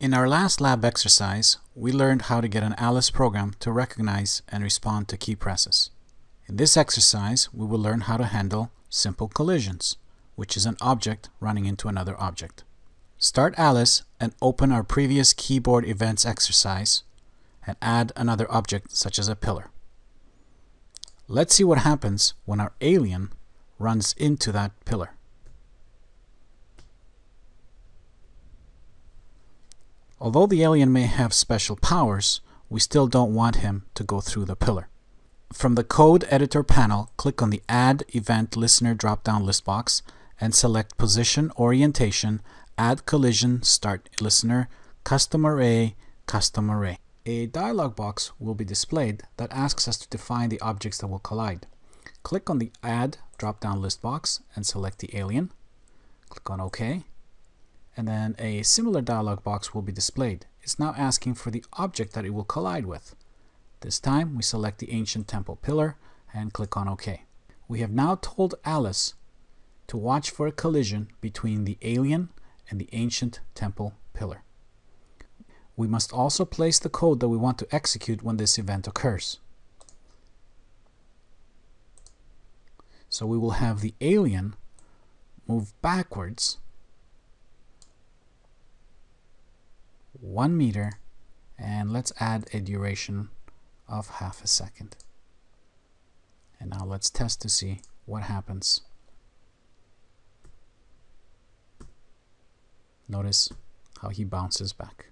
In our last lab exercise, we learned how to get an Alice program to recognize and respond to key presses. In this exercise, we will learn how to handle simple collisions, which is an object running into another object. Start Alice and open our previous keyboard events exercise and add another object such as a pillar. Let's see what happens when our alien runs into that pillar. Although the alien may have special powers, we still don't want him to go through the pillar. From the Code Editor panel, click on the Add Event Listener drop-down list box and select Position Orientation, Add Collision, Start Listener, Custom Array, Custom Array. A dialog box will be displayed that asks us to define the objects that will collide. Click on the Add drop-down list box and select the alien. Click on OK and then a similar dialog box will be displayed. It's now asking for the object that it will collide with. This time we select the ancient temple pillar and click on OK. We have now told Alice to watch for a collision between the alien and the ancient temple pillar. We must also place the code that we want to execute when this event occurs. So we will have the alien move backwards 1 meter and let's add a duration of half a second. And now let's test to see what happens. Notice how he bounces back.